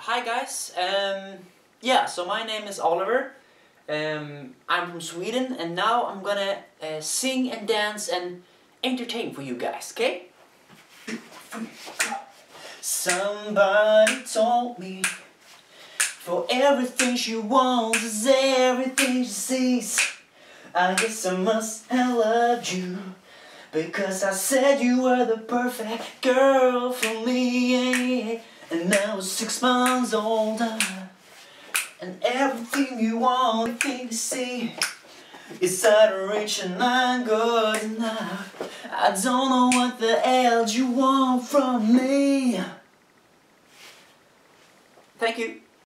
hi guys. Um, yeah, so my name is Oliver. Um, I'm from Sweden, and now I'm gonna uh, sing and dance and entertain for you guys, okay? Somebody told me for everything she wants is everything she sees. I guess I must have loved you because I said you were the perfect girl for me. And I six months older. And everything you want, everything you see is out of reach and not good enough. I don't know what the hell you want from me. Thank you.